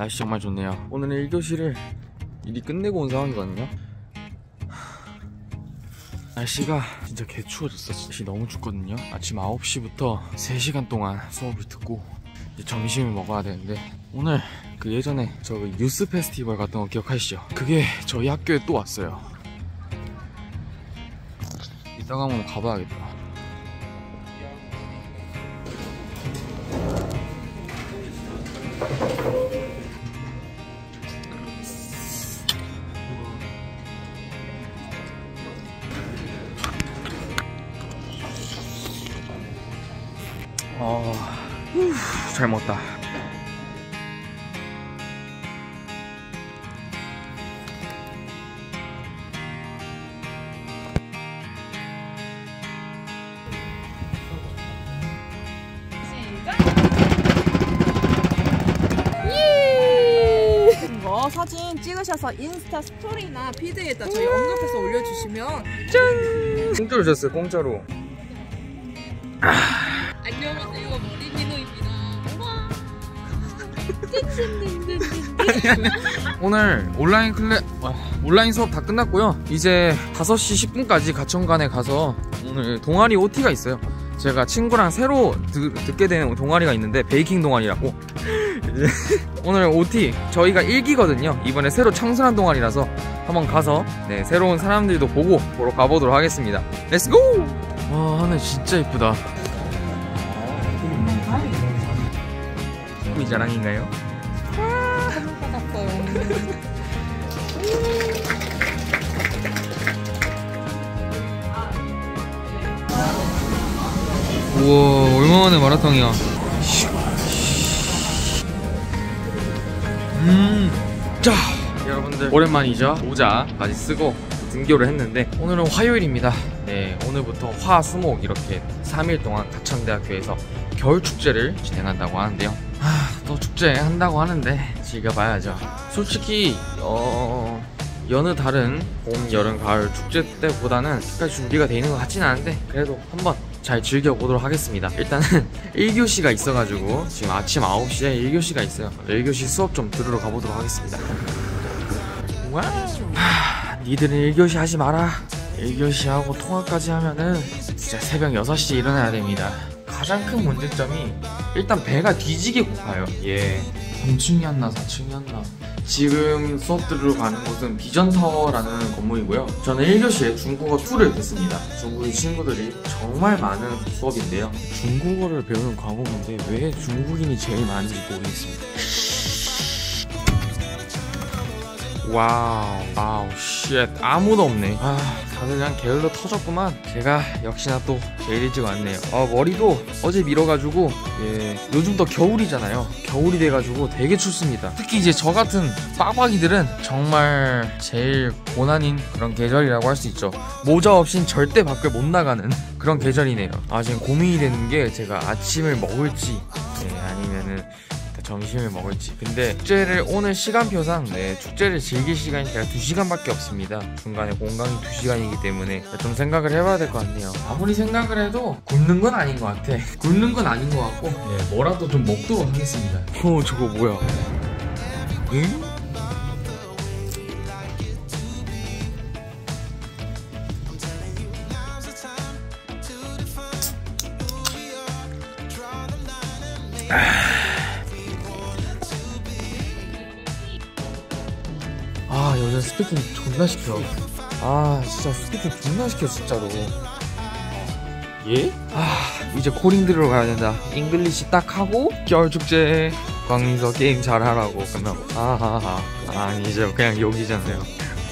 날씨 정말 좋네요. 오늘은 1교시를 일이 끝내고 온 상황이거든요. 날씨가 진짜 개추워졌어. 날씨 너무 춥거든요. 아침 9시부터 3시간 동안 수업을 듣고 이제 점심을 먹어야 되는데 오늘 그 예전에 저 뉴스 페스티벌 같은 거 기억하시죠? 그게 저희 학교에 또 왔어요. 이따가 한번 가봐야겠다. 잘 먹었다. 이거 사진 찍으셔서 인스타 스토리나 피드에다 저희 언급해서 올려주시면 공짜로 줬어요, 공짜로. 오늘 온라인 클래 아, 온라인 수업 다 끝났고요. 이제 5시 10분까지 가천관에 가서 오늘 동아리 OT가 있어요. 제가 친구랑 새로 듣, 듣게 되는 동아리가 있는데 베이킹 동아리라고. 오늘 OT 저희가 1기거든요. 이번에 새로 창설한 동아리라서 한번 가서 네, 새로운 사람들도 보고 보러 가보도록 하겠습니다. Let's go! 와 하늘 진짜 이쁘다. 우리 자랑인가요? 받았어요. 우와 얼마만에 마라탕이야. 음자 여러분들 오랜만이죠? 모자까지 쓰고 등교를 했는데 오늘은 화요일입니다. 네 오늘부터 화수목 이렇게 3일 동안 가천대학교에서 겨울 축제를 진행한다고 하는데요. 아, 또 축제 한다고 하는데 즐겨봐야죠. 솔직히 어... 여느 다른 봄, 여름, 가을 축제 때보다는 끝까지 준비가 돼 있는 것 같지는 않은데 그래도 한번 잘 즐겨보도록 하겠습니다. 일단은 1교시가 있어가지고 지금 아침 9시에 1교시가 있어요. 1교시 수업 좀 들으러 가보도록 하겠습니다. Wow 하, 니들은 1교시 하지 마라. 1교시 하고 통학까지 하면은 진짜 새벽 6시에 일어나야 됩니다. 가장 큰 문제점이 일단 배가 뒤지게 고파요. 예 3층이었나 4층이었나. 지금 수업 들으러 가는 곳은 비전타워라는 건물이고요. 저는 1교시에 중국어 2를 듣습니다. 중국인 친구들이 정말 많은 수업인데요. 중국어를 배우는 과목인데 왜 중국인이 제일 많은지 모르겠습니다 wow wow shit 아무도 없네. 아 다들 그냥 게을러 터졌구만. 제가 역시나 또 제일 일찍 왔네요. 아 머리도 어제 밀어가지고 예 요즘 또 겨울이잖아요. 겨울이 돼가지고 되게 춥습니다. 특히 이제 저 같은 빠박이들은 정말 제일 고난인 그런 계절이라고 할 수 있죠. 모자 없인 절대 밖을 못 나가는 그런 계절이네요. 아 지금 고민이 되는 게 제가 아침을 먹을지 예, 아니면은 점심을 먹을지. 근데 축제를 오늘 시간표상 네 축제를 즐길 시간이 제가 2시간밖에 없습니다. 중간에 공강이 2시간이기 때문에 좀 생각을 해봐야 될 것 같네요. 아무리 생각을 해도 굶는 건 아닌 것 같아. 굶는 건 아닌 것 같고 네, 뭐라도 좀 먹도록 하겠습니다. 어 저거 뭐야? 응? 아 요즘 speaking 존나 시켜. 아 진짜 speaking 존나 시켜 진짜로. 예? 아 이제 코링 들으러 가야 된다. English 딱 하고 겨울 축제 광민서 게임 잘하라고. 끝나고 아하하 아니죠 그냥 여기잖아요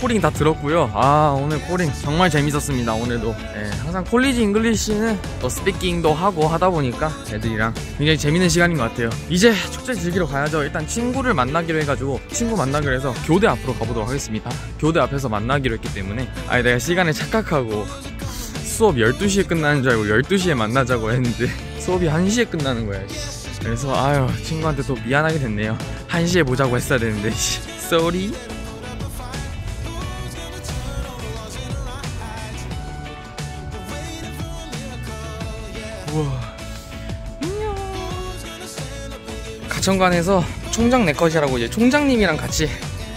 코링 다 들었고요. 아 오늘 코링 정말 재밌었습니다 오늘도. 네, 항상 College English는 또 speaking도 하고 하다 보니까 애들이랑 굉장히 재밌는 시간인 것 같아요. 이제 축제 즐기러 가야죠. 일단 친구를 만나기로 해가지고 친구 만나기로 해서 교대 앞으로 가보도록 하겠습니다. 교대 앞에서 만나기로 했기 때문에 아니 내가 시간을 착각하고 수업 12시에 끝나는 줄 알고 12시에 만나자고 했는데 수업이 1시에 끝나는 거야 씨. 그래서 아유 친구한테 또 미안하게 됐네요. 1시에 보자고 했어야 되는데 씨. 쏘리 가천관에서 총장 네컷이라고 이제 총장님이랑 같이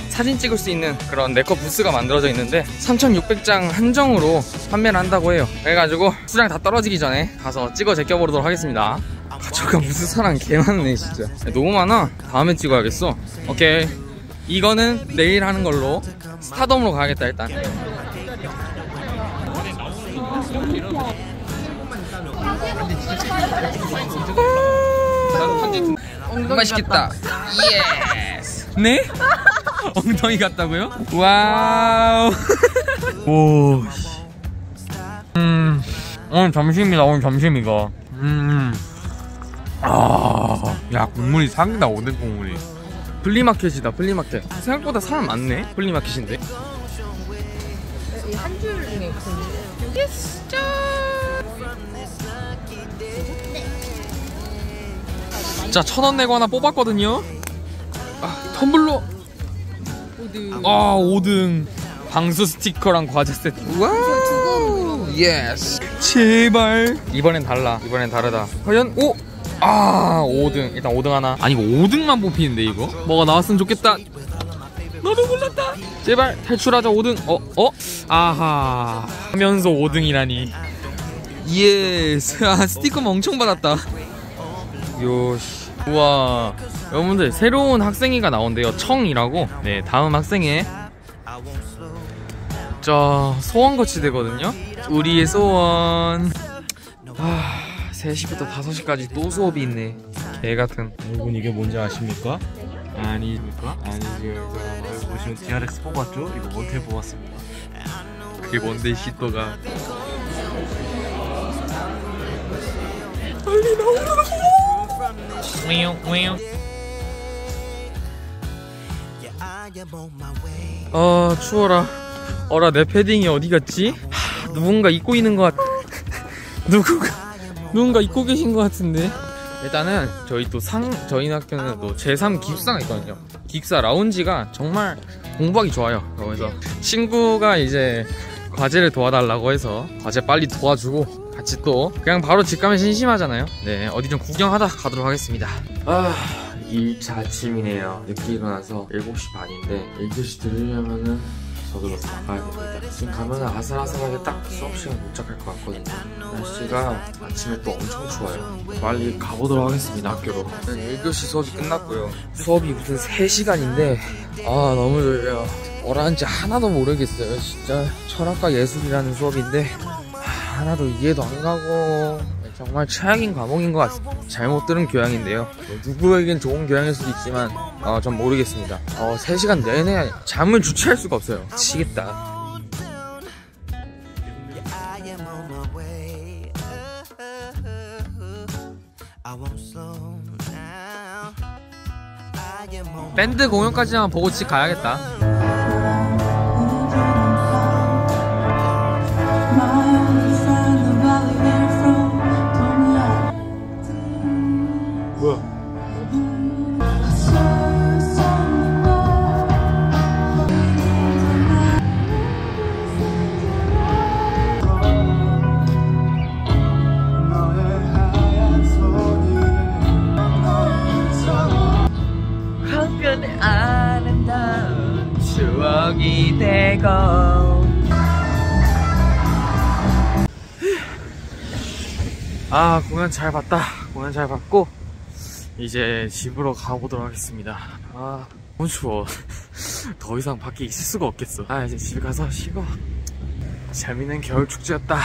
사진 찍을 수 있는 그런 네컷 부스가 만들어져 있는데 3,600장 한정으로 판매를 한다고 해요. 그래가지고 수장 다 떨어지기 전에 가서 찍어 제껴보도록 하겠습니다. 가천관 무슨 사람 개 많네 진짜. 너무 많아. 다음에 찍어야겠어. 오케이. 이거는 내일 하는 걸로 스타덤으로 가야겠다 일단. 맛있겠다. Yes. 네? 엉덩이 같다고요? Wow. 오. 음. 오늘 점심이다. 오늘 점심 이거. 음. 아. 야 국물이 사기다 오뎅 국물이 flea market이다. Flea market. 생각보다 사람 많네. Flea market인데. 한 줄 중에 자, 천 원 내고 하나 뽑았거든요. 아, 텀블러. 아, 5등. 방수 스티커랑 과자 세트. Wow. Yes. 제발. 이번엔 달라. 이번엔 다르다. 과연 오. 아, 5등. 일단 5등 하나. 아니, 이거 5등만 뽑히는데 이거? 뭐가 나왔으면 좋겠다. 너도 몰랐다. 제발 탈출하자 5등. 어, 어? 아하. 하면서 5등이라니. Yes. 아, 스티커 엄청 받았다. よし. 우와. 여러분들 새로운 학생회가 나온대요. 청이라고. 네, 다음 학생회. 저 소원 거치대거든요. 우리의 소원. 아, 3시부터 5시까지 또 수업이 있네. 개 같은. 여러분 이게 뭔지 아십니까? 아닙니까? 아니죠 여러분 보시면 DRX 뽑았죠? 이거 원태 뽑았습니다 그게 뭔데 시또가. 빨리 나오라고. 아 추워라. 어라 내 패딩이 어디 갔지? 하, 누군가 입고 있는 것 같. 누군가 누군가 입고 계신 것 같은데. 일단은 저희 또 상 저희 학교는 또 제3 기숙사가 있거든요. 기숙사 라운지가 정말 공부하기 좋아요. 그래서 친구가 이제 과제를 도와달라고 해서 과제 빨리 도와주고 같이 또 그냥 바로 집 가면 심심하잖아요. 네 어디 좀 구경하다 가도록 하겠습니다. 아 2차 아침이네요. 늦게 일어나서 7시 반인데 1교시 들으려면은 서둘러서 나가야 됩니다. 지금 가면 아슬아슬하게 딱 수업 시간 도착할 것 같거든요. 날씨가 아침에 또 엄청 추워요. 빨리 가보도록 하겠습니다, 학교로. 1교시 수업이 끝났고요. 수업이 무슨 3시간인데, 아, 너무 졸려요. 뭐라는지 하나도 모르겠어요. 진짜 철학과 예술이라는 수업인데, 하, 하나도 이해도 안 가고, 정말 최악인 과목인 것 같습니다. 잘못 들은 교양인데요. 뭐 누구에겐 좋은 교양일 수도 있지만, 어, 전 모르겠습니다. 어, 3시간 내내 잠을 주체할 수가 없어요. 미치겠다. 밴드 공연까지만 보고 집 가야겠다. 뭐야? saw something 한편의 아름다운 추억이 되고. 아 공연 잘 봤다. 공연 잘 봤고 이제 집으로 가보도록 하겠습니다. 아 너무 추워. 더 이상 밖에 있을 수가 없겠어. 아 이제 집에 가서 쉬고. 재밌는 겨울 축제였다